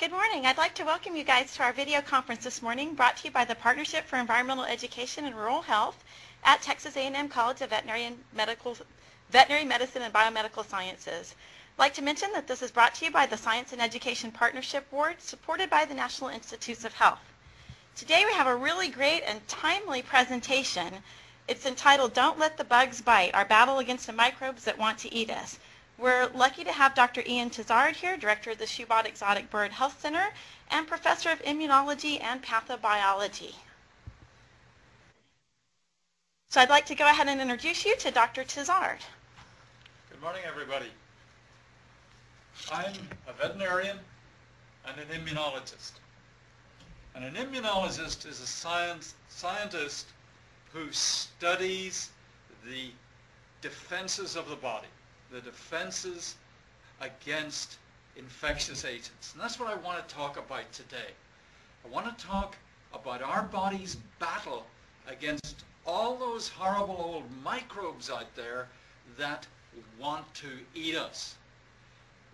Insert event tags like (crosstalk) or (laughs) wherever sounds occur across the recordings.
Good morning. I'd like to welcome you guys to our video conference this morning brought to you by the Partnership for Environmental Education and Rural Health at Texas A&M College of Veterinary, and Medical, Veterinary Medicine and Biomedical Sciences. I'd like to mention that this is brought to you by the Science and Education Partnership Board supported by the National Institutes of Health. Today we have a really great and timely presentation. It's entitled Don't Let the Bugs Bite, Our Battle Against the Microbes That Want to Eat Us. We're lucky to have Dr. Ian Tizard here, Director of the Schubot Exotic Bird Health Center and Professor of Immunology and Pathobiology. So I'd like to go ahead and introduce you to Dr. Tizard. Good morning, everybody. I'm a veterinarian and an immunologist. And an immunologist is a science, scientist who studies the defenses of the body the defenses against infectious agents. And that's what I want to talk about today. I want to talk about our body's battle against all those horrible old microbes out there that want to eat us.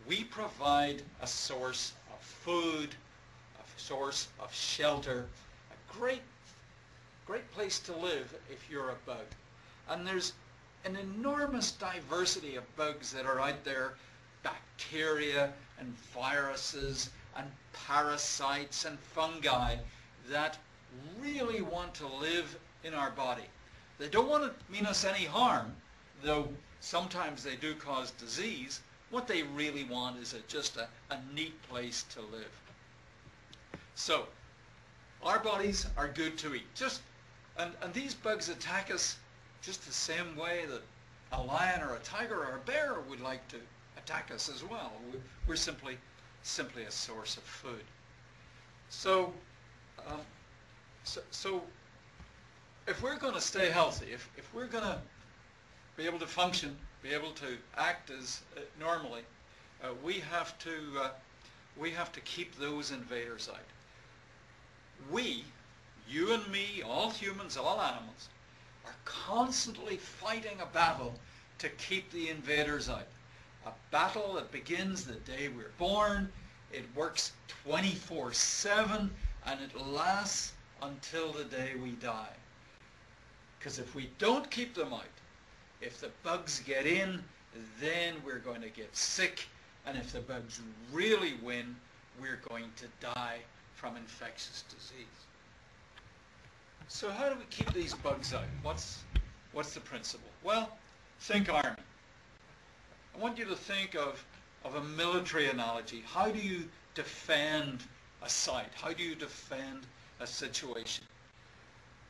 We provide a source of food, a source of shelter, a great, great place to live if you're a bug. And there's an enormous diversity of bugs that are out there, bacteria and viruses and parasites and fungi that really want to live in our body. They don't want to mean us any harm, though sometimes they do cause disease. What they really want is a, just a, a neat place to live. So, our bodies are good to eat. Just and, and these bugs attack us just the same way that a lion or a tiger or a bear would like to attack us as well. We're simply, simply a source of food. So, um, so, so, if we're going to stay healthy, if, if we're going to be able to function, be able to act as uh, normally, uh, we have to uh, we have to keep those invaders out. We, you and me, all humans, all animals, are constantly fighting a battle to keep the invaders out. A battle that begins the day we're born, it works 24-7, and it lasts until the day we die. Because if we don't keep them out, if the bugs get in, then we're going to get sick, and if the bugs really win, we're going to die from infectious disease. So how do we keep these bugs out? What's, what's the principle? Well, think army. I want you to think of, of a military analogy. How do you defend a site? How do you defend a situation?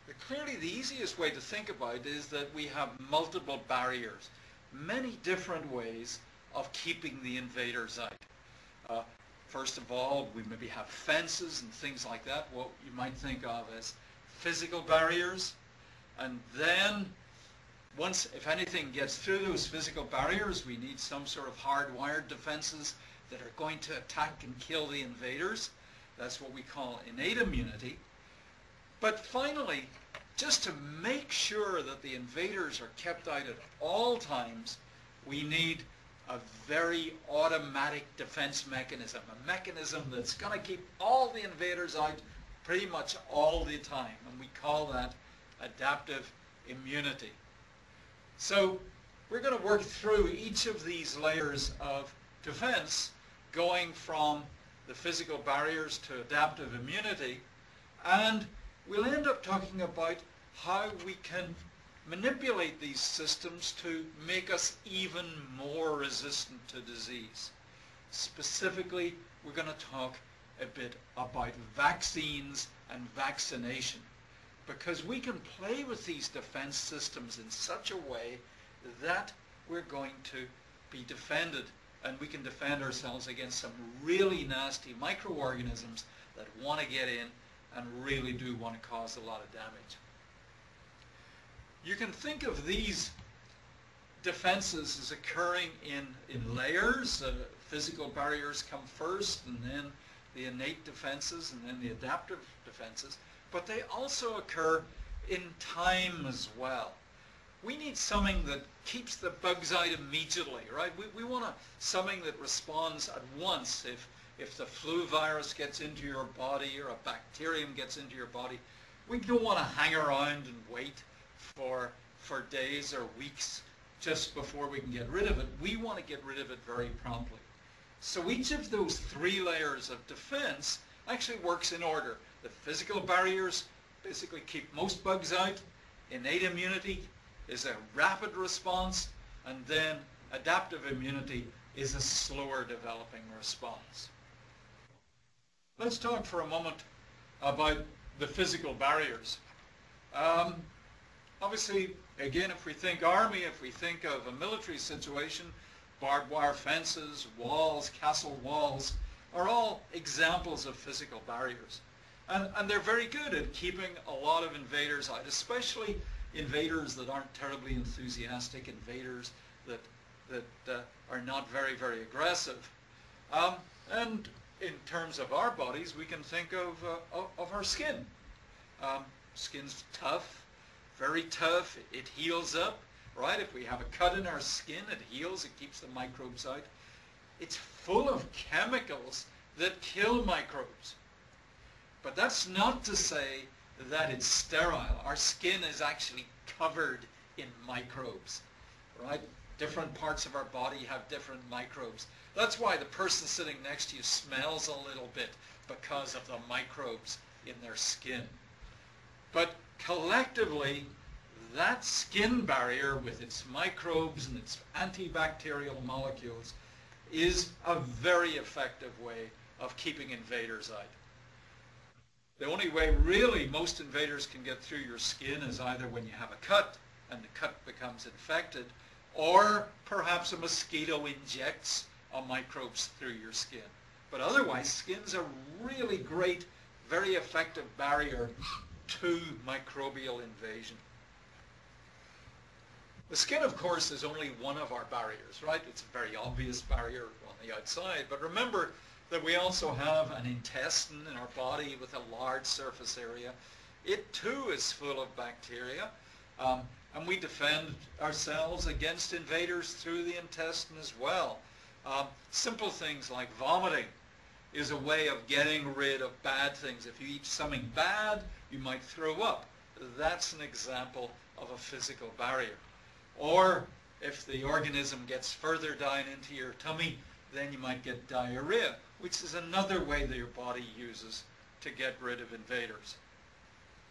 But clearly the easiest way to think about it is that we have multiple barriers, many different ways of keeping the invaders out. Uh, first of all, we maybe have fences and things like that, what you might think of as physical barriers, and then once, if anything gets through those physical barriers, we need some sort of hardwired defenses that are going to attack and kill the invaders. That's what we call innate immunity. But finally, just to make sure that the invaders are kept out at all times, we need a very automatic defense mechanism, a mechanism that's going to keep all the invaders out pretty much all the time. And we call that adaptive immunity. So we're going to work through each of these layers of defense, going from the physical barriers to adaptive immunity, and we'll end up talking about how we can manipulate these systems to make us even more resistant to disease. Specifically, we're going to talk a bit about vaccines and vaccination because we can play with these defense systems in such a way that we're going to be defended and we can defend ourselves against some really nasty microorganisms that want to get in and really do want to cause a lot of damage. You can think of these defenses as occurring in, in layers. Uh, physical barriers come first and then the innate defenses and then the adaptive defenses but they also occur in time as well. We need something that keeps the bugs out immediately, right? We, we want a, something that responds at once if, if the flu virus gets into your body or a bacterium gets into your body, we don't want to hang around and wait for, for days or weeks just before we can get rid of it. We want to get rid of it very promptly. So each of those three layers of defense actually works in order. The physical barriers basically keep most bugs out. Innate immunity is a rapid response. And then adaptive immunity is a slower developing response. Let's talk for a moment about the physical barriers. Um, obviously, again, if we think army, if we think of a military situation, barbed wire fences, walls, castle walls, are all examples of physical barriers. And, and they're very good at keeping a lot of invaders out, especially invaders that aren't terribly enthusiastic, invaders that, that uh, are not very, very aggressive. Um, and in terms of our bodies, we can think of, uh, of, our skin. Um, skin's tough, very tough. It heals up, right? If we have a cut in our skin, it heals. It keeps the microbes out. It's full of chemicals that kill microbes. But that's not to say that it's sterile. Our skin is actually covered in microbes, right? Different parts of our body have different microbes. That's why the person sitting next to you smells a little bit because of the microbes in their skin. But collectively, that skin barrier with its microbes and its antibacterial molecules is a very effective way of keeping invaders out. The only way really most invaders can get through your skin is either when you have a cut and the cut becomes infected, or perhaps a mosquito injects a microbes through your skin. But otherwise, skin's a really great, very effective barrier to microbial invasion. The skin, of course, is only one of our barriers, right? It's a very obvious barrier on the outside. But remember that we also have an intestine in our body with a large surface area. It too is full of bacteria. Um, and we defend ourselves against invaders through the intestine as well. Um, simple things like vomiting is a way of getting rid of bad things. If you eat something bad, you might throw up. That's an example of a physical barrier. Or if the organism gets further down into your tummy, then you might get diarrhea, which is another way that your body uses to get rid of invaders.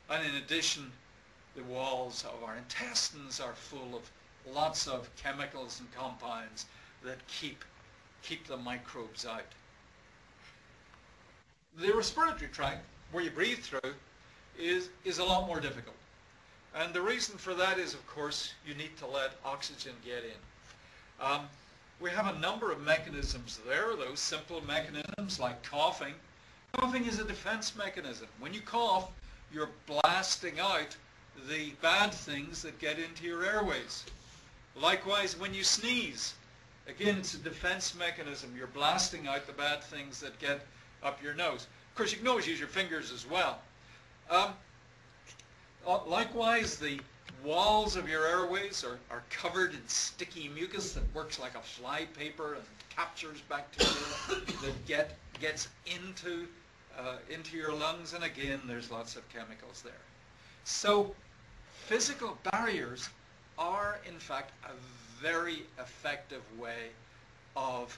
And in addition, the walls of our intestines are full of lots of chemicals and compounds that keep keep the microbes out. The respiratory tract, where you breathe through, is, is a lot more difficult. And the reason for that is, of course, you need to let oxygen get in. Um, we have a number of mechanisms there, those simple mechanisms like coughing. Coughing is a defense mechanism. When you cough, you're blasting out the bad things that get into your airways. Likewise, when you sneeze, Again, it's a defense mechanism. You're blasting out the bad things that get up your nose. Of course, you can always use your fingers as well. Um, likewise, the walls of your airways are, are covered in sticky mucus that works like a flypaper and captures bacteria (coughs) that get gets into uh, into your lungs. And again, there's lots of chemicals there. So physical barriers are, in fact, a very effective way of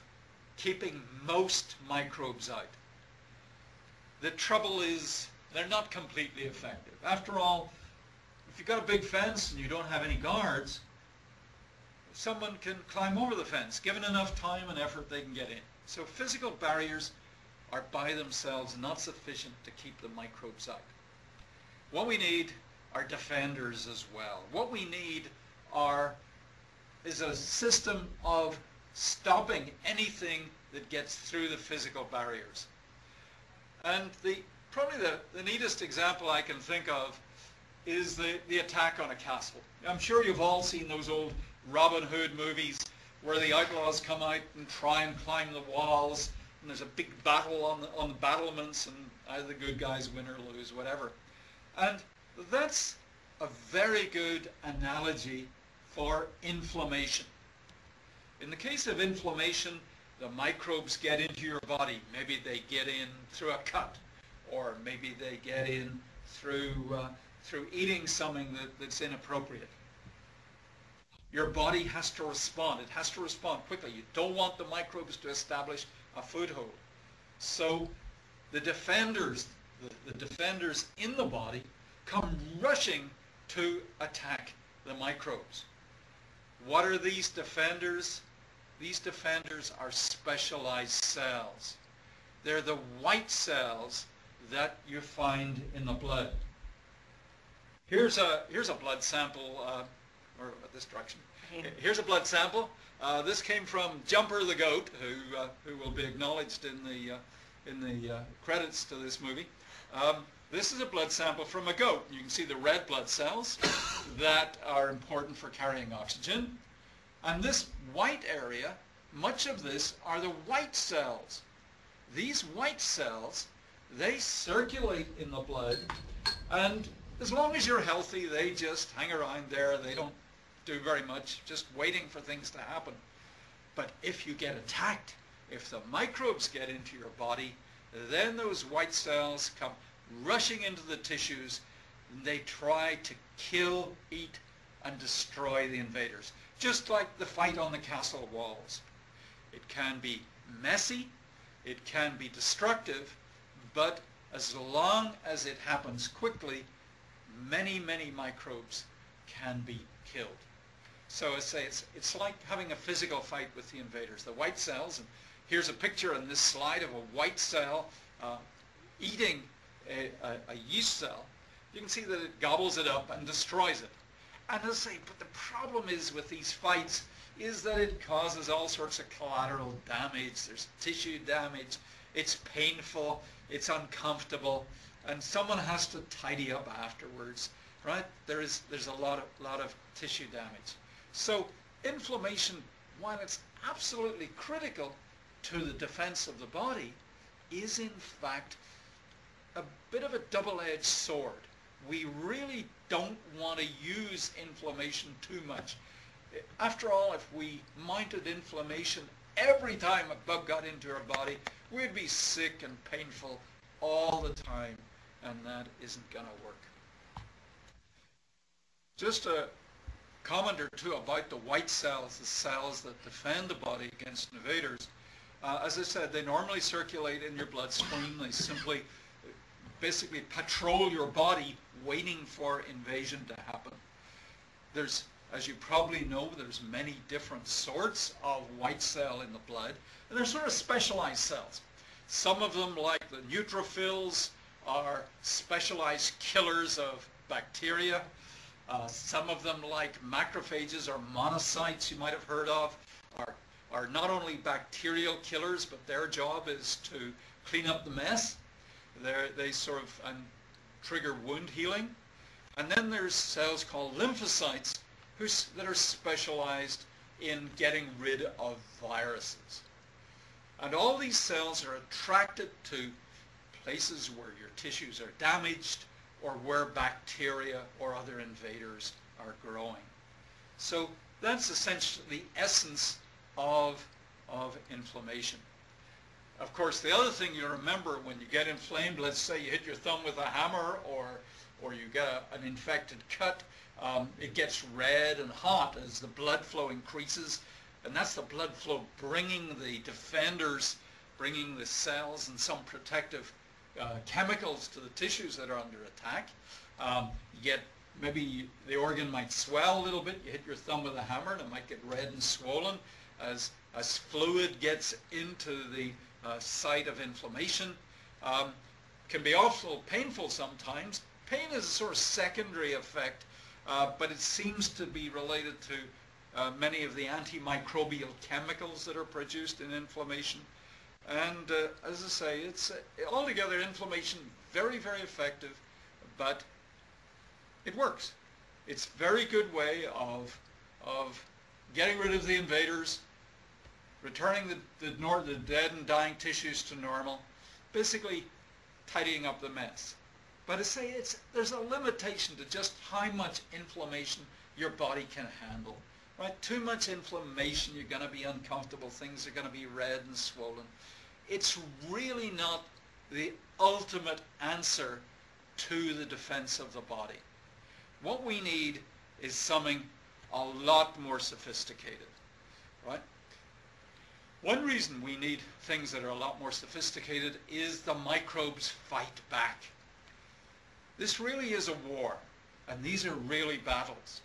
keeping most microbes out. The trouble is they're not completely effective. After all, if you've got a big fence and you don't have any guards, someone can climb over the fence. Given enough time and effort, they can get in. So physical barriers are by themselves not sufficient to keep the microbes out. What we need are defenders as well. What we need are is a system of stopping anything that gets through the physical barriers. And the probably the, the neatest example I can think of is the, the attack on a castle. I'm sure you've all seen those old Robin Hood movies where the outlaws come out and try and climb the walls and there's a big battle on the, on the battlements and either the good guys win or lose, whatever. And that's a very good analogy for inflammation. In the case of inflammation, the microbes get into your body. Maybe they get in through a cut, or maybe they get in through, uh, through eating something that, that's inappropriate. Your body has to respond. It has to respond quickly. You don't want the microbes to establish a foothold. So the defenders, the, the defenders in the body come rushing to attack the microbes. What are these defenders? These defenders are specialized cells. They're the white cells that you find in the blood. Here's a, here's a blood sample, uh, or this direction. Here's a blood sample. Uh, this came from Jumper the goat, who, uh, who will be acknowledged in the, uh, in the uh, credits to this movie. Um, this is a blood sample from a goat. You can see the red blood cells (coughs) that are important for carrying oxygen. And this white area, much of this are the white cells. These white cells, they circulate in the blood, and as long as you're healthy, they just hang around there. They don't do very much, just waiting for things to happen. But if you get attacked, if the microbes get into your body, then those white cells come rushing into the tissues. And they try to kill, eat, and destroy the invaders, just like the fight on the castle walls. It can be messy, it can be destructive, but as long as it happens quickly, many, many microbes can be killed. So I say it's, it's like having a physical fight with the invaders. The white cells, and here's a picture on this slide of a white cell uh, eating a, a, a, yeast cell. You can see that it gobbles it up and destroys it. And I say, but the problem is with these fights is that it causes all sorts of collateral damage. There's tissue damage. It's painful. It's uncomfortable. And someone has to tidy up afterwards, right? There is, there's a lot of, lot of tissue damage. So inflammation, while it's absolutely critical to the defense of the body, is in fact a bit of a double-edged sword. We really don't want to use inflammation too much. After all, if we mounted inflammation every time a bug got into our body, we'd be sick and painful all the time, and that isn't going to work. Just a comment or two about the white cells, the cells that defend the body against invaders. Uh, as I said, they normally circulate in your bloodstream. They simply basically patrol your body waiting for invasion to happen. There's, as you probably know, there's many different sorts of white cell in the blood, and they're sort of specialized cells. Some of them, like the neutrophils, are specialized killers of bacteria. Uh, some of them, like macrophages or monocytes you might have heard of, are, are not only bacterial killers, but their job is to clean up the mess. They're, they sort of um, trigger wound healing. And then there's cells called lymphocytes that are specialized in getting rid of viruses. And all these cells are attracted to places where your tissues are damaged or where bacteria or other invaders are growing. So that's essentially the essence of, of inflammation. Of course, the other thing you remember when you get inflamed, let's say you hit your thumb with a hammer or, or you get a, an infected cut, um, it gets red and hot as the blood flow increases. And that's the blood flow bringing the defenders, bringing the cells and some protective uh, chemicals to the tissues that are under attack. Um, you get maybe the organ might swell a little bit. You hit your thumb with a hammer and it might get red and swollen as, as fluid gets into the uh, site of inflammation. Um, can be also painful sometimes. Pain is a sort of secondary effect, uh, but it seems to be related to uh, many of the antimicrobial chemicals that are produced in inflammation. And uh, as I say, it's uh, altogether inflammation very, very effective, but it works. It's a very good way of, of getting rid of the invaders, returning the, the, nor- the dead and dying tissues to normal, basically tidying up the mess. But I say it's, there's a limitation to just how much inflammation your body can handle. right? Too much inflammation, you're going to be uncomfortable, things are going to be red and swollen. It's really not the ultimate answer to the defense of the body. What we need is something a lot more sophisticated, right? One reason we need things that are a lot more sophisticated is the microbes fight back. This really is a war, and these are really battles,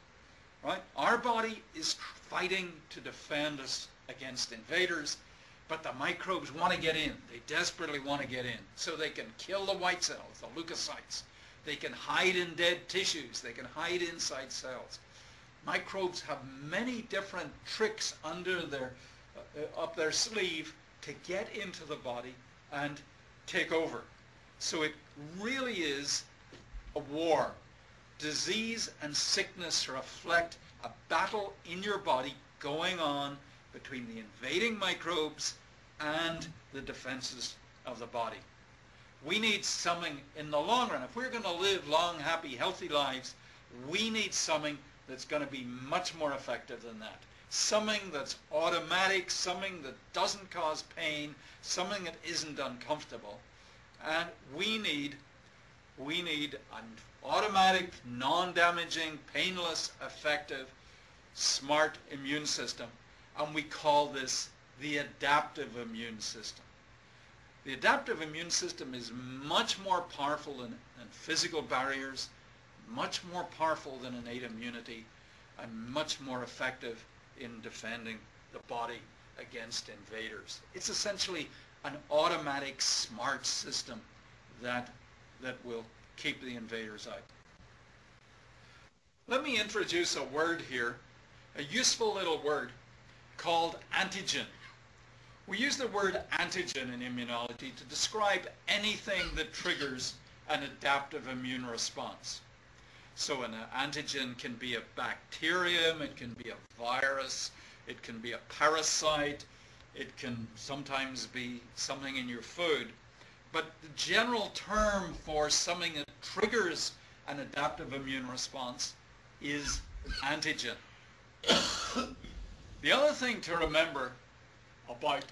right? Our body is fighting to defend us against invaders, but the microbes want to get in. They desperately want to get in, so they can kill the white cells, the leukocytes. They can hide in dead tissues. They can hide inside cells. Microbes have many different tricks under their, uh, up their sleeve to get into the body and take over. So it really is a war. Disease and sickness reflect a battle in your body going on between the invading microbes and the defenses of the body. We need something in the long run. If we're going to live long, happy, healthy lives, we need something that's going to be much more effective than that. Something that's automatic, something that doesn't cause pain, something that isn't uncomfortable. And we need, we need an automatic, non-damaging, painless, effective, smart immune system. And we call this the adaptive immune system. The adaptive immune system is much more powerful than, than physical barriers, much more powerful than innate immunity, and much more effective in defending the body against invaders. It's essentially an automatic smart system that, that will keep the invaders out. Let me introduce a word here, a useful little word called antigen. We use the word antigen in immunology to describe anything that triggers an adaptive immune response. So an antigen can be a bacterium, it can be a virus, it can be a parasite, it can sometimes be something in your food. But the general term for something that triggers an adaptive immune response is antigen. (coughs) the other thing to remember about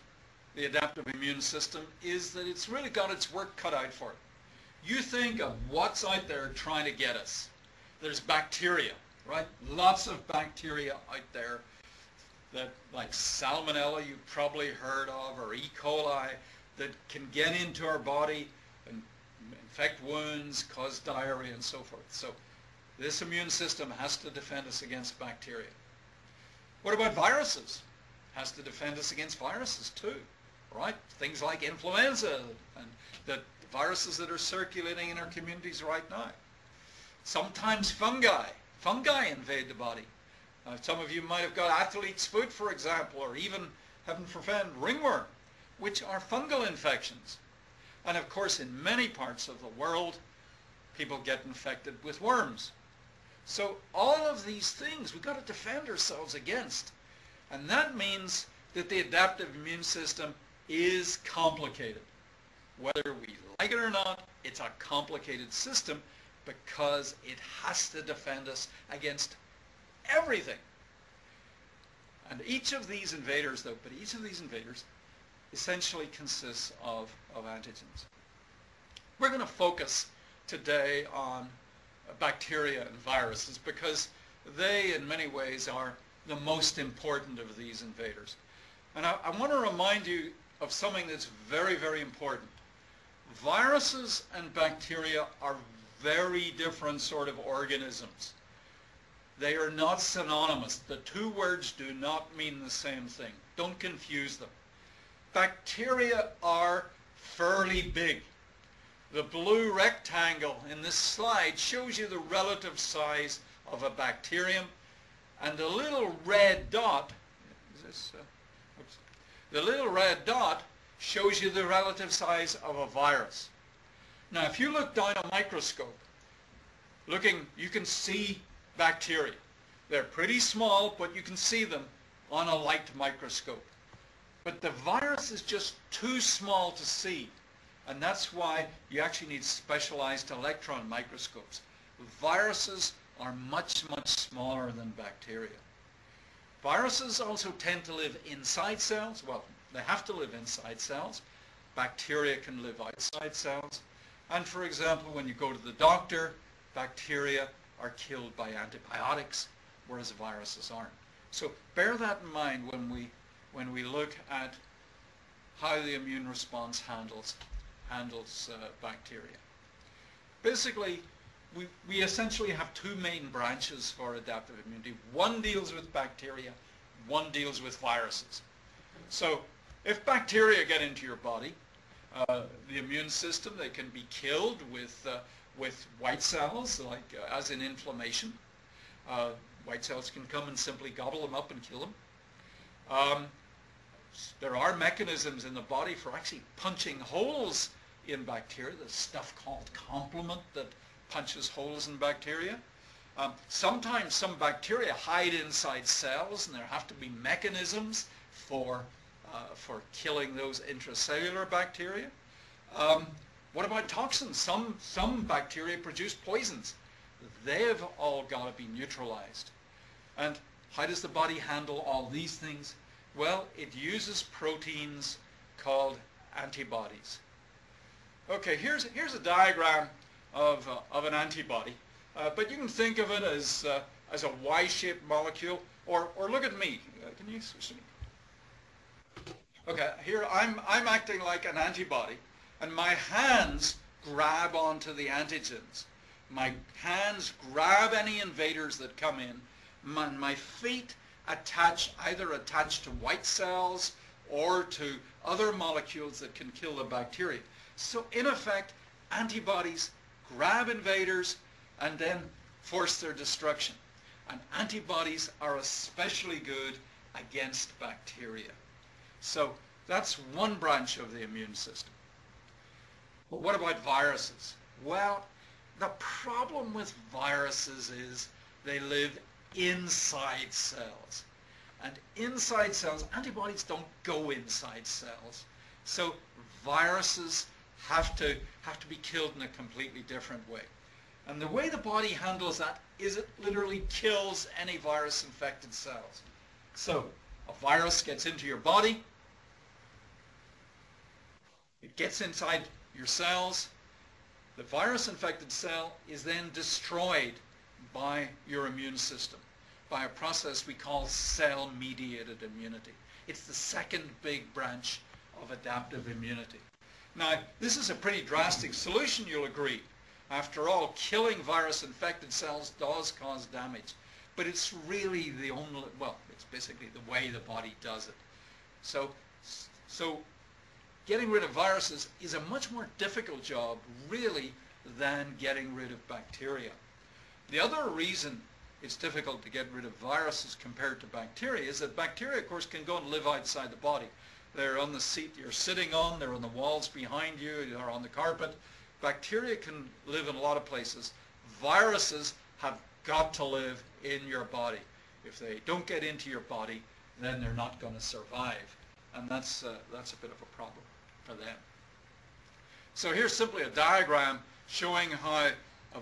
the adaptive immune system is that it's really got its work cut out for it. You think of what's out there trying to get us. There's bacteria, right? Lots of bacteria out there that like salmonella you've probably heard of or E. coli that can get into our body and infect wounds, cause diarrhea and so forth. So this immune system has to defend us against bacteria. What about viruses? Has to defend us against viruses too, right? Things like influenza and the viruses that are circulating in our communities right now. Sometimes fungi. Fungi invade the body. Uh, some of you might have got athlete's foot, for example, or even, heaven forbid, ringworm, which are fungal infections. And of course, in many parts of the world, people get infected with worms. So all of these things we've got to defend ourselves against. And that means that the adaptive immune system is complicated. Whether we like it or not, it's a complicated system because it has to defend us against everything. And each of these invaders, though, but each of these invaders essentially consists of, of antigens. We're going to focus today on bacteria and viruses because they, in many ways, are the most important of these invaders. And I, I want to remind you of something that's very, very important. Viruses and bacteria are very different sort of organisms. They are not synonymous. The two words do not mean the same thing. Don't confuse them. Bacteria are fairly big. The blue rectangle in this slide shows you the relative size of a bacterium and the little red dot, is this, uh, the little red dot shows you the relative size of a virus. Now, if you look down a microscope, looking, you can see bacteria. They're pretty small, but you can see them on a light microscope. But the virus is just too small to see. And that's why you actually need specialized electron microscopes. Viruses are much, much smaller than bacteria. Viruses also tend to live inside cells. Well, they have to live inside cells. Bacteria can live outside cells. And for example, when you go to the doctor, bacteria are killed by antibiotics, whereas viruses aren't. So bear that in mind when we, when we look at how the immune response handles, handles uh, bacteria. Basically, we, we essentially have two main branches for adaptive immunity. One deals with bacteria, one deals with viruses. So if bacteria get into your body, uh, the immune system, they can be killed with, uh, with white cells, like uh, as in inflammation. Uh, white cells can come and simply gobble them up and kill them. Um, there are mechanisms in the body for actually punching holes in bacteria. There's stuff called complement that punches holes in bacteria. Um, sometimes some bacteria hide inside cells and there have to be mechanisms for, uh, for killing those intracellular bacteria. Um, what about toxins? Some, some bacteria produce poisons. They've all got to be neutralized. And how does the body handle all these things? Well, it uses proteins called antibodies. Okay, here's, here's a diagram of, uh, of an antibody. Uh, but you can think of it as, uh, as a Y-shaped molecule, or, or look at me. Uh, can you switch me? Okay, here I'm, I'm acting like an antibody, and my hands grab onto the antigens. My hands grab any invaders that come in. My, my feet attach, either attach to white cells or to other molecules that can kill the bacteria. So in effect, antibodies grab invaders and then force their destruction. And antibodies are especially good against bacteria. So that's one branch of the immune system. But what about viruses? Well, the problem with viruses is they live inside cells. And inside cells, antibodies don't go inside cells. So viruses have to, have to be killed in a completely different way. And the way the body handles that is it literally kills any virus-infected cells. So a virus gets into your body, it gets inside your cells, the virus-infected cell is then destroyed by your immune system by a process we call cell-mediated immunity. It's the second big branch of adaptive immunity. Now, this is a pretty drastic solution, you'll agree. After all, killing virus-infected cells does cause damage. But it's really the only, well, it's basically the way the body does it. So, so getting rid of viruses is a much more difficult job, really, than getting rid of bacteria. The other reason it's difficult to get rid of viruses compared to bacteria is that bacteria, of course, can go and live outside the body. They're on the seat you're sitting on, they're on the walls behind you, they're on the carpet. Bacteria can live in a lot of places. Viruses have got to live in your body. If they don't get into your body, then they're not going to survive. And that's, uh, that's a bit of a problem for them. So here's simply a diagram showing how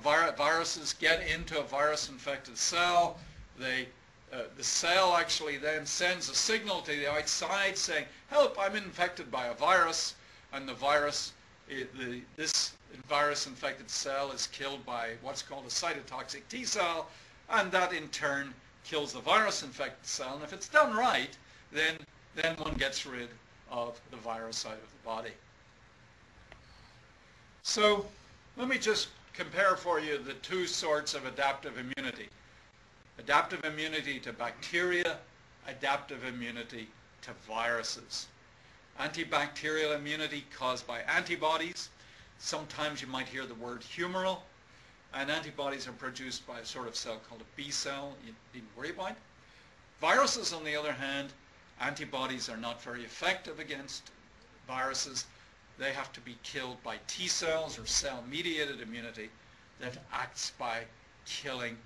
vir viruses get into a virus-infected cell. They uh, the cell actually then sends a signal to the outside saying, help, I'm infected by a virus, and the virus, it, the, this virus-infected cell is killed by what's called a cytotoxic T cell, and that in turn kills the virus-infected cell, and if it's done right, then, then one gets rid of the virus out of the body. So let me just compare for you the two sorts of adaptive immunity adaptive immunity to bacteria, adaptive immunity to viruses. Antibacterial immunity caused by antibodies. Sometimes you might hear the word humoral. And antibodies are produced by a sort of cell called a B cell you needn't worry about. Viruses, on the other hand, antibodies are not very effective against viruses. They have to be killed by T cells or cell-mediated immunity that acts by killing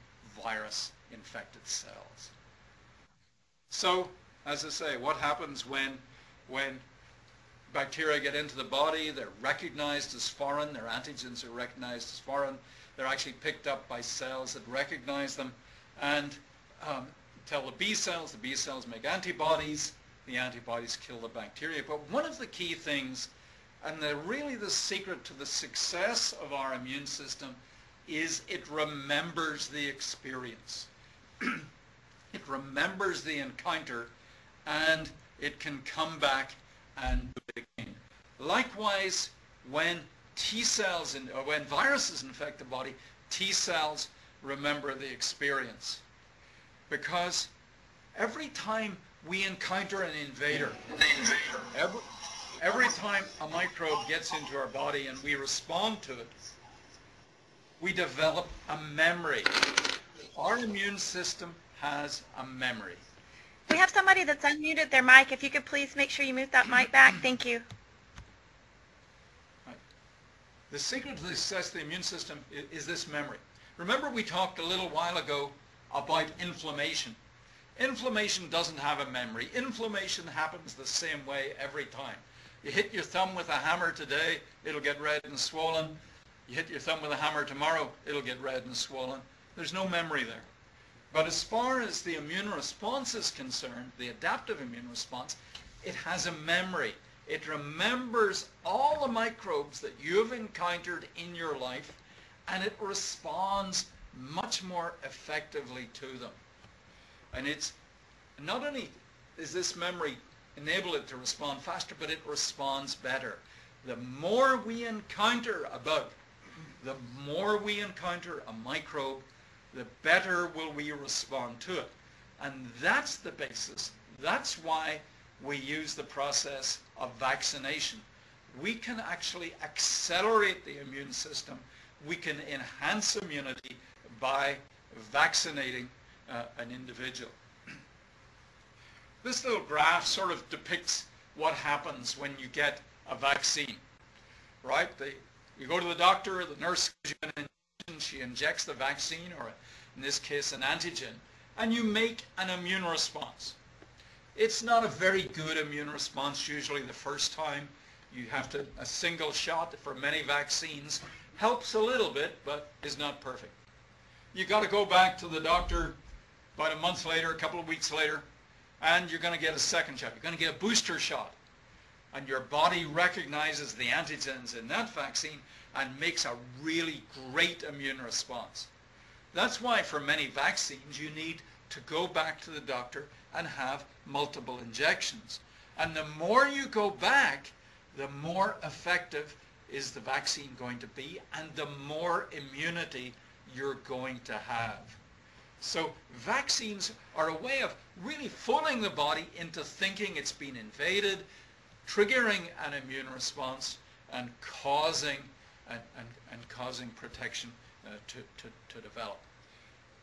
virus infected cells. So, as I say, what happens when, when bacteria get into the body, they're recognized as foreign, their antigens are recognized as foreign, they're actually picked up by cells that recognize them, and um, tell the B cells, the B cells make antibodies, the antibodies kill the bacteria. But one of the key things, and the, really the secret to the success of our immune system, is it remembers the experience. (clears throat) it remembers the encounter, and it can come back and do it again. Likewise, when T cells, in, or when viruses infect the body, T cells remember the experience. Because every time we encounter an invader, every, every time a microbe gets into our body and we respond to it, we develop a memory. Our immune system has a memory. We have somebody that's unmuted their mic. If you could please make sure you move that mic back. Thank you. The secret to the success of the immune system is, this memory. Remember we talked a little while ago about inflammation. Inflammation doesn't have a memory. Inflammation happens the same way every time. You hit your thumb with a hammer today, it'll get red and swollen. You hit your thumb with a hammer tomorrow, it'll get red and swollen. There's no memory there. But as far as the immune response is concerned, the adaptive immune response, it has a memory. It remembers all the microbes that you've encountered in your life and it responds much more effectively to them. And it's not only is this memory enable it to respond faster, but it responds better. The more we encounter a bug, the more we encounter a microbe, the better will we respond to it. And that's the basis. That's why we use the process of vaccination. We can actually accelerate the immune system. We can enhance immunity by vaccinating uh, an individual. (clears throat) This little graph sort of depicts what happens when you get a vaccine, right? you go to the doctor, the nurse gives you an she injects the vaccine, or in this case an antigen, and you make an immune response. It's not a very good immune response usually the first time. You have to, a single shot for many vaccines helps a little bit, but is not perfect you got to go back to the doctor about a month later, a couple of weeks later, and you're going to get a second shot. You're going to get a booster shot. And your body recognizes the antigens in that vaccine and makes a really great immune response. That's why for many vaccines you need to go back to the doctor and have multiple injections. And the more you go back, the more effective is the vaccine going to be and the more immunity you're going to have. So vaccines are a way of really fooling the body into thinking it's been invaded, triggering an immune response, and causing and, and, and causing protection uh, to, to, to develop.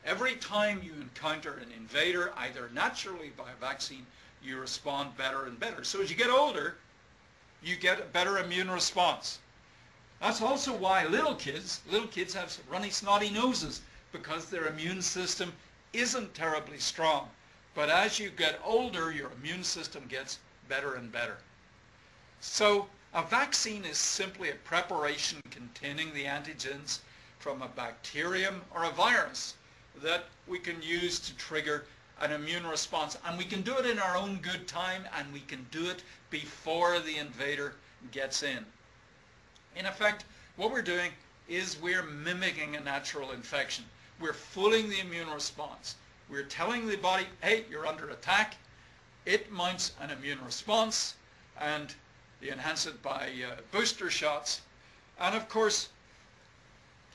Every time you encounter an invader, either naturally by a vaccine, you respond better and better. So as you get older, you get a better immune response. That's also why little kids, little kids have runny, snotty noses because their immune system isn't terribly strong. But as you get older, your immune system gets better and better. So a vaccine is simply a preparation containing the antigens from a bacterium or a virus that we can use to trigger an immune response. And we can do it in our own good time, and we can do it before the invader gets in. In effect, what we're doing is we're mimicking a natural infection. We're fooling the immune response. We're telling the body, hey, you're under attack. It mounts an immune response, and you enhance it by uh, booster shots. And of course,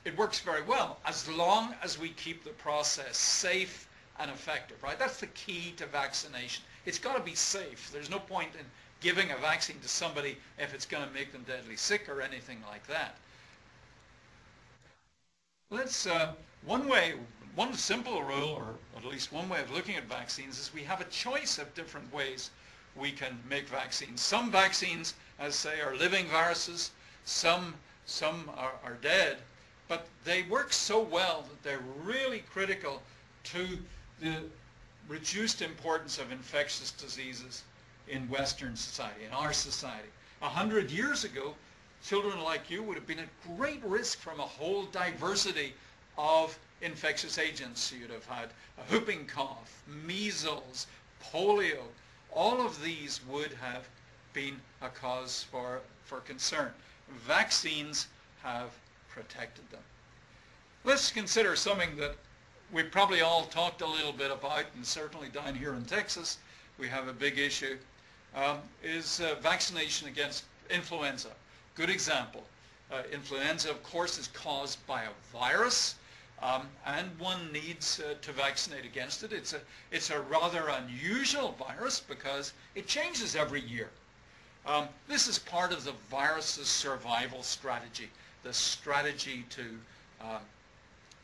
it works very well as long as we keep the process safe and effective, right? That's the key to vaccination. It's got to be safe. There's no point in giving a vaccine to somebody if it's going to make them deadly sick or anything like that. Let's, uh, one way, one simple rule, or at least one way of looking at vaccines is we have a choice of different ways we can make vaccines. Some vaccines, as say, are living viruses. Some, some are, are dead. But they work so well that they're really critical to the reduced importance of infectious diseases in Western society, in our society. A hundred years ago, children like you would have been at great risk from a whole diversity of infectious agents. You'd have had a whooping cough, measles, polio. All of these would have been a cause for, for concern. Vaccines have protected them. Let's consider something that we probably all talked a little bit about, and certainly down here in Texas, we have a big issue, um, is uh, vaccination against influenza. Good example. Uh, influenza, of course, is caused by a virus, um, and one needs uh, to vaccinate against it. It's a, it's a rather unusual virus because it changes every year. Um, this is part of the virus's survival strategy, the strategy to, uh,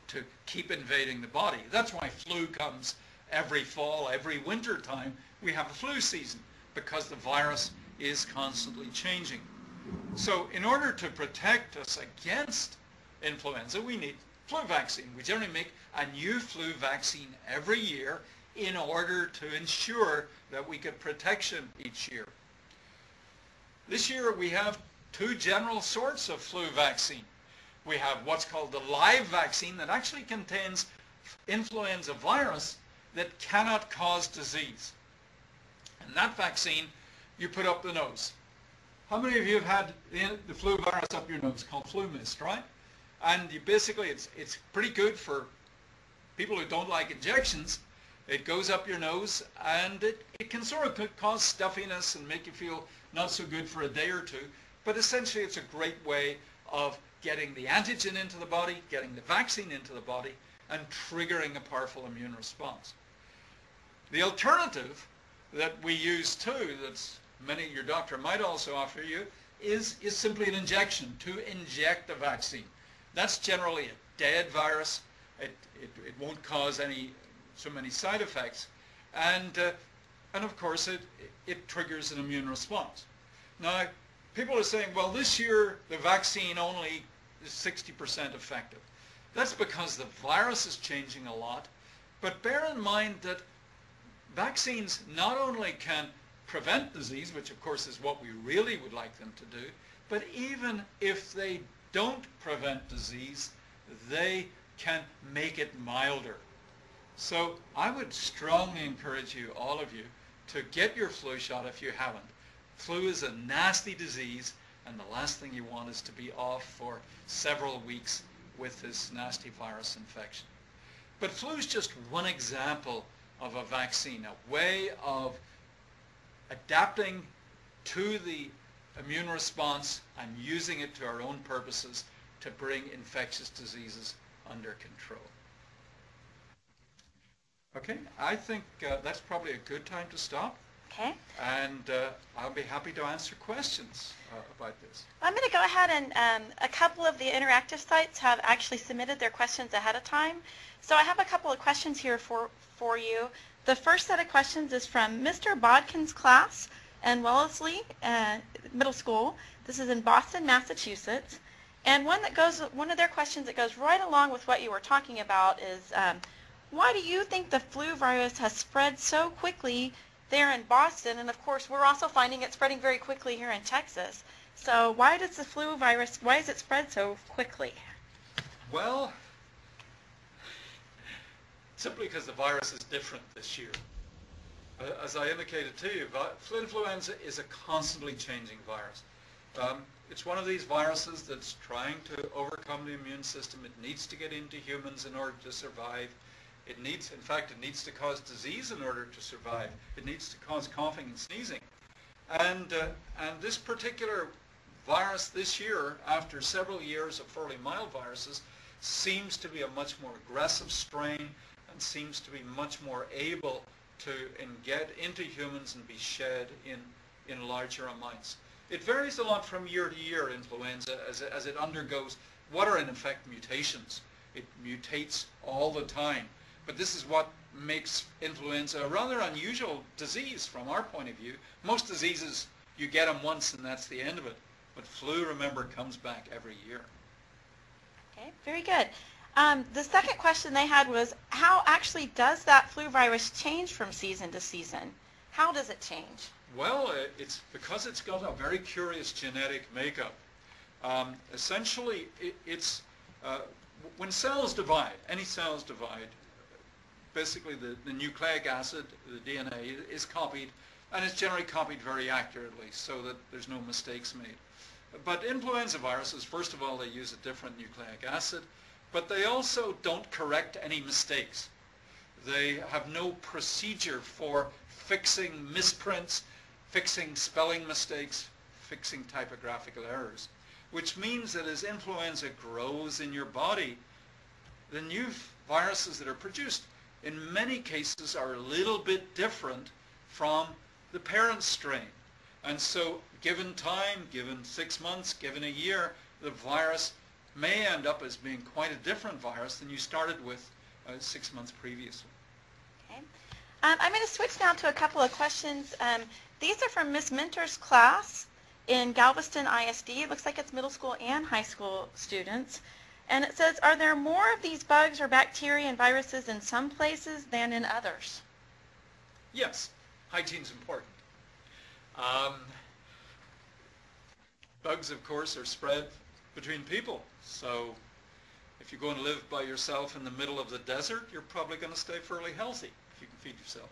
to keep invading the body. That's why flu comes every fall, every winter time. We have a flu season because the virus is constantly changing. So in order to protect us against influenza, we need flu vaccine. We generally make a new flu vaccine every year in order to ensure that we get protection each year. This year we have two general sorts of flu vaccine. We have what's called the live vaccine that actually contains influenza virus that cannot cause disease. And that vaccine you put up the nose. How many of you have had the, the flu virus up your nose called FluMist, right? And you basically, it's, it's pretty good for people who don't like injections. It goes up your nose and it, it can sort of cause stuffiness and make you feel not so good for a day or two. But essentially it's a great way of getting the antigen into the body, getting the vaccine into the body, and triggering a powerful immune response. The alternative that we use too, that's many your doctor might also offer you, is, is simply an injection, to inject the vaccine. That's generally a dead virus. It, it, it won't cause any so many side effects. And, uh, and of course, it, it triggers an immune response. Now, people are saying, well, this year the vaccine only is 60% effective. That's because the virus is changing a lot. But bear in mind that vaccines not only can prevent disease, which of course is what we really would like them to do, but even if they don't prevent disease, they can make it milder. So I would strongly encourage you, all of you, to get your flu shot if you haven't. Flu is a nasty disease, and the last thing you want is to be off for several weeks with this nasty virus infection. But flu is just one example of a vaccine, a way of adapting to the immune response and using it to our own purposes to bring infectious diseases under control. Okay, I think uh, that's probably a good time to stop. Okay. And uh, I'll be happy to answer questions uh, about this. I'm going to go ahead and um, a couple of the interactive sites have actually submitted their questions ahead of time. So I have a couple of questions here for, for you. The first set of questions is from Mr. Bodkin's class in Wellesley uh, Middle School. This is in Boston, Massachusetts. And one that goes, one of their questions that goes right along with what you were talking about is, um, why do you think the flu virus has spread so quickly there in Boston? And of course, we're also finding it spreading very quickly here in Texas. So why does the flu virus, why is it spread so quickly? Well, simply because the virus is different this year. Uh, as I indicated to you, flu influenza is a constantly changing virus. Um, it's one of these viruses that's trying to overcome the immune system. It needs to get into humans in order to survive. It needs, in fact, it needs to cause disease in order to survive. It needs to cause coughing and sneezing. And, uh, and this particular virus this year, after several years of fairly mild viruses, seems to be a much more aggressive strain and seems to be much more able to get into humans and be shed in, in larger amounts. It varies a lot from year to year, influenza, as as it undergoes what are in effect mutations. It mutates all the time. But this is what makes influenza a rather unusual disease from our point of view. Most diseases, you get them once and that's the end of it. But flu, remember, comes back every year. Okay, very good. Um, the second question they had was, how actually does that flu virus change from season to season? How does it change? Well, it's because it's got a very curious genetic makeup. Um, essentially, it, it's uh, when cells divide, any cells divide, basically the, the nucleic acid, the DNA, is copied, and it's generally copied very accurately so that there's no mistakes made. But influenza viruses, first of all, they use a different nucleic acid, but they also don't correct any mistakes. They have no procedure for fixing misprints, fixing spelling mistakes, fixing typographical errors, which means that as influenza grows in your body, the new viruses that are produced in many cases are a little bit different from the parent strain. And so given time, given six months, given a year, the virus may end up as being quite a different virus than you started with uh, six months previously. Okay. Um, I'm going to switch now to a couple of questions. Um, these are from Miss Mentor's class in Galveston ISD. It looks like it's middle school and high school students. And it says, are there more of these bugs or bacteria and viruses in some places than in others? Yes, hygiene's important. Um, bugs, of course, are spread between people. So if you're going to live by yourself in the middle of the desert, you're probably going to stay fairly healthy if you can feed yourself.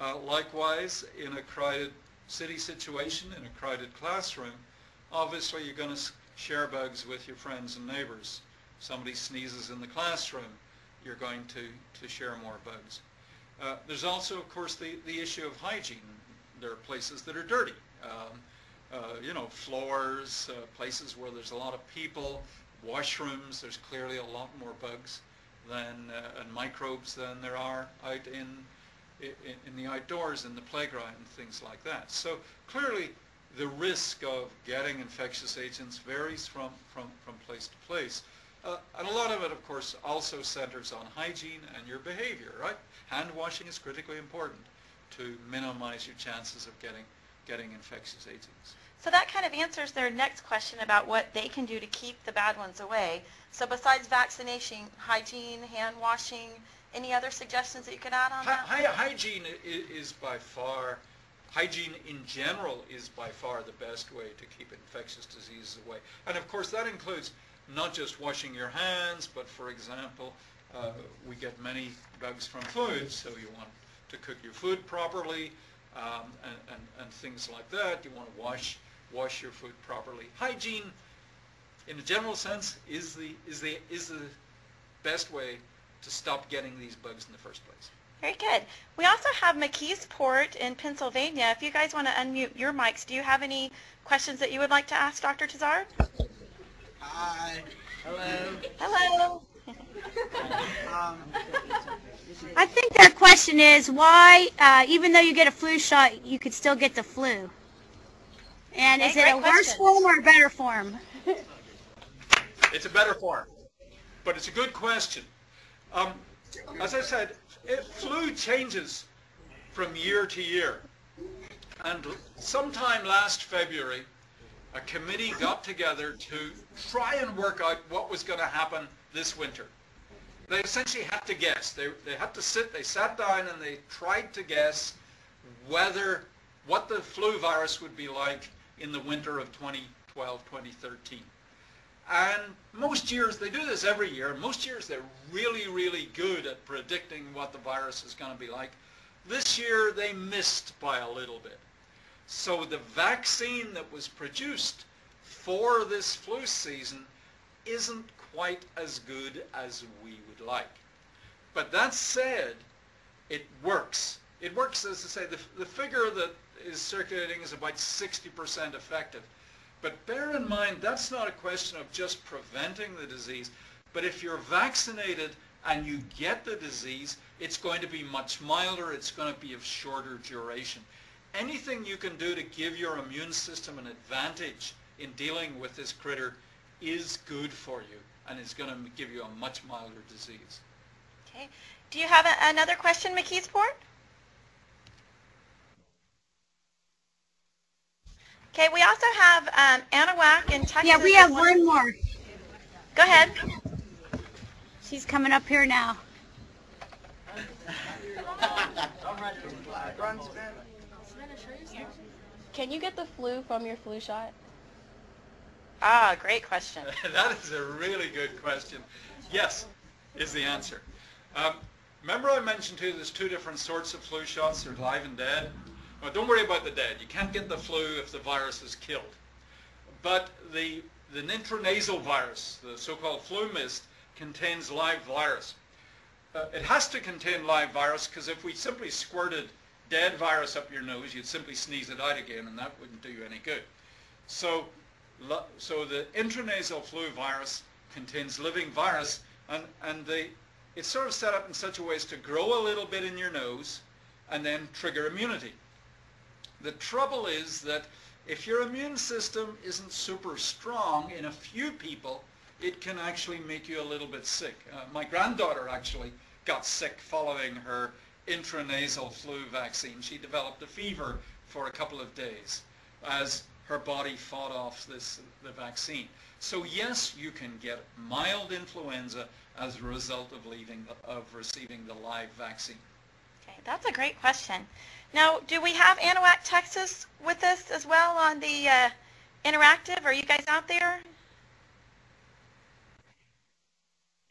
Uh, likewise, in a crowded city situation, in a crowded classroom, obviously you're going to share bugs with your friends and neighbors. If somebody sneezes in the classroom, you're going to, to share more bugs. Uh, there's also, of course, the, the issue of hygiene. There are places that are dirty. Um, you know, floors, uh, places where there's a lot of people, washrooms, there's clearly a lot more bugs than, uh, and microbes than there are out in, in, in the outdoors, in the playground, and things like that. So clearly, the risk of getting infectious agents varies from, from, from place to place. Uh, and a lot of it, of course, also centers on hygiene and your behavior, right? Hand washing is critically important to minimize your chances of getting, getting infectious agents. So that kind of answers their next question about what they can do to keep the bad ones away. So besides vaccination, hygiene, hand washing, any other suggestions that you could add on Hy- that? hy- hygiene is by far, hygiene in general is by far the best way to keep infectious diseases away. And of course, that includes not just washing your hands, but for example, uh, we get many bugs from food, so you want to cook your food properly um, and, and, and things like that. You want to wash wash your food properly. Hygiene, in a general sense, is the is the is the best way to stop getting these bugs in the first place. Very good. We also have McKeesport in Pennsylvania. If you guys want to unmute your mics, do you have any questions that you would like to ask Dr. Tizard? Hi. Hello. Hello. I think their question is why, uh, even though you get a flu shot, you could still get the flu. And Okay, is it great a worse form or a better form? (laughs) It's a better form, but it's a good question. Um, as I said, it, flu changes from year to year. And sometime last February, a committee got together to try and work out what was going to happen this winter. They essentially had to guess. They, they had to sit, they sat down and they tried to guess whether, what the flu virus would be like in the winter of 2012, 2013. And most years, they do this every year, most years they're really, really good at predicting what the virus is going to be like. This year, they missed by a little bit. So the vaccine that was produced for this flu season isn't quite as good as we would like. But that said, it works. It works, as I say, the, the figure that is circulating is about 60% effective. But bear in mind, that's not a question of just preventing the disease, but if you're vaccinated and you get the disease, it's going to be much milder, it's going to be of shorter duration. Anything you can do to give your immune system an advantage in dealing with this critter is good for you and is going to give you a much milder disease. Okay. Do you have a, another question, McKeesport? Okay, we also have um, Anahuac in Texas. Yeah, we have wanted- one more. Go ahead. She's coming up here now. (laughs) run, Savannah. Can you get the flu from your flu shot? Ah, great question. (laughs) that is a really good question. Yes, is the answer. Um, remember I mentioned to you there's two different sorts of flu shots, there's live and dead. Well, don't worry about the dead. You can't get the flu if the virus is killed. But the, the intranasal virus, the so-called FluMist, contains live virus. Uh, it has to contain live virus because if we simply squirted dead virus up your nose, you'd simply sneeze it out again, and that wouldn't do you any good. So, so the intranasal flu virus contains living virus, and, and they, it's sort of set up in such a way as to grow a little bit in your nose and then trigger immunity. The trouble is that if your immune system isn't super strong in a few people, it can actually make you a little bit sick. Uh, my granddaughter actually got sick following her intranasal flu vaccine. She developed a fever for a couple of days as her body fought off this the vaccine. So yes, you can get mild influenza as a result of, leaving, of receiving the live vaccine. Okay, that's a great question. Now, do we have Anahuac, Texas with us as well on the uh, interactive? Are you guys out there?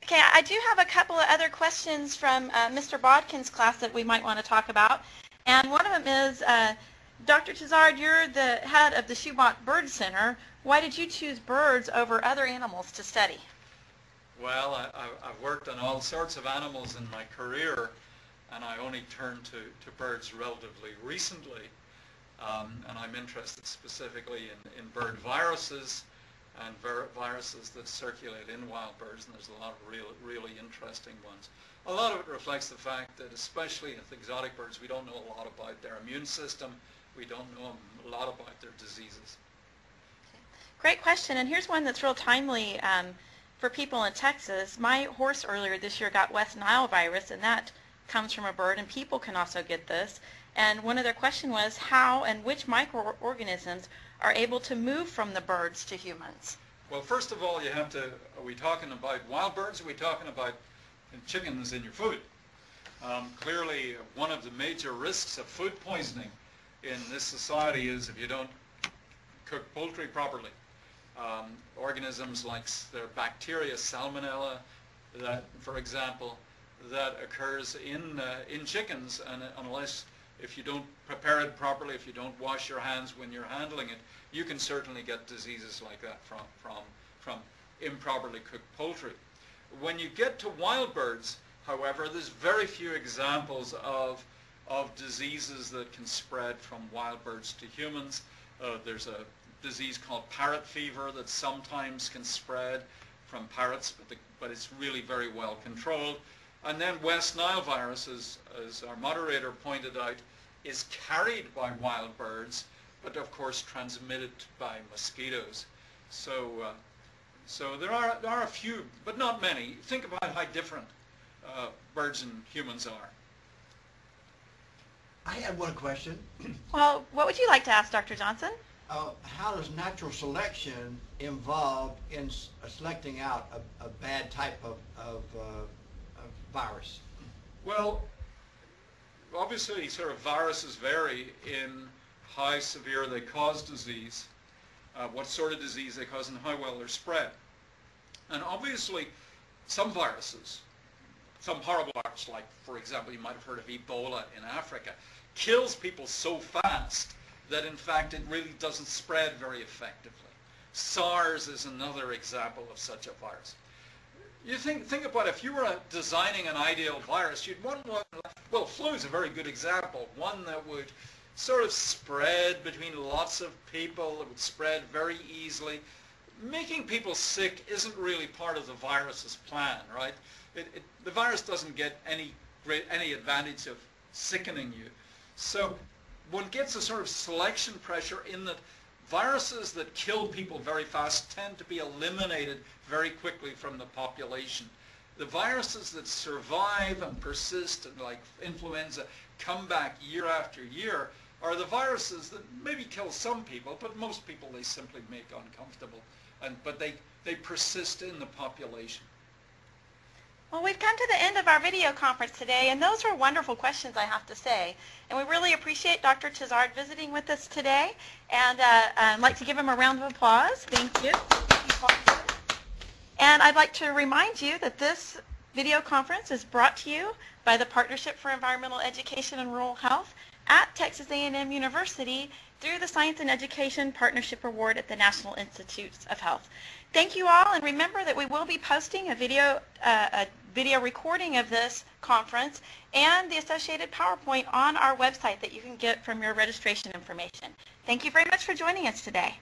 Okay, I do have a couple of other questions from uh, Mr. Bodkin's class that we might want to talk about. And one of them is, uh, Dr. Tizard, you're the head of the Schubot Bird Center. Why did you choose birds over other animals to study? Well, I, have worked on all sorts of animals in my career, and I only turned to, to birds relatively recently. Um, and I'm interested specifically in, in bird viruses and viruses that circulate in wild birds, and there's a lot of real, really interesting ones. A lot of it reflects the fact that, especially with exotic birds, we don't know a lot about their immune system. We don't know a lot about their diseases. Great question, and here's one that's real timely um, for people in Texas. My horse earlier this year got West Nile virus, and that comes from a bird, and people can also get this. And one of their question was how and which microorganisms are able to move from the birds to humans? Well, first of all, you have to, are we talking about wild birds? Are we talking about chickens in your food? Um, clearly, one of the major risks of food poisoning in this society is if you don't cook poultry properly. Um, organisms like their bacteria, salmonella, that, for example, that occurs in, uh, in chickens, and unless if you don't prepare it properly, if you don't wash your hands when you're handling it, you can certainly get diseases like that from, from, from improperly cooked poultry. When you get to wild birds, however, there's very few examples of, of diseases that can spread from wild birds to humans. Uh, there's a disease called parrot fever that sometimes can spread from parrots, but, the, but it's really very well controlled. And then West Nile virus, as, as our moderator pointed out, is carried by wild birds, but of course transmitted by mosquitoes. So, uh, so there are, there are a few, but not many. Think about how different uh, birds and humans are. I had one question. (clears throat) Well, what would you like to ask Dr. Johnson? Uh, how does natural selection involve in selecting out a, a bad type of, of uh, virus? Well, obviously sort of viruses vary in how severe they cause disease, uh, what sort of disease they cause, and how well they're spread. And obviously, some viruses, some horrible viruses, like, for example, you might have heard of Ebola in Africa, kills people so fast that, in fact, it really doesn't spread very effectively. SARS is another example of such a virus you think think about if you were designing an ideal virus, you'd want one. Well, flu is a very good example. One that would sort of spread between lots of people. It would spread very easily. Making people sick isn't really part of the virus's plan, right? It, it, the virus doesn't get any great any advantage of sickening you. So one gets a sort of selection pressure in that viruses that kill people very fast tend to be eliminated very quickly from the population. The viruses that survive and persist, and like influenza, come back year after year, are the viruses that maybe kill some people, but most people they simply make uncomfortable. And, but they, they persist in the population. Well, we've come to the end of our video conference today, and those were wonderful questions, I have to say. And we really appreciate Dr. Tizard visiting with us today, and uh, I'd like to give him a round of applause. Thank you. And I'd like to remind you that this video conference is brought to you by the Partnership for Environmental Education and Rural Health at Texas A&M University through the Science and Education Partnership Award at the National Institutes of Health. Thank you all, and remember that we will be posting a video, uh, a video recording of this conference and the associated PowerPoint on our website that you can get from your registration information. Thank you very much for joining us today.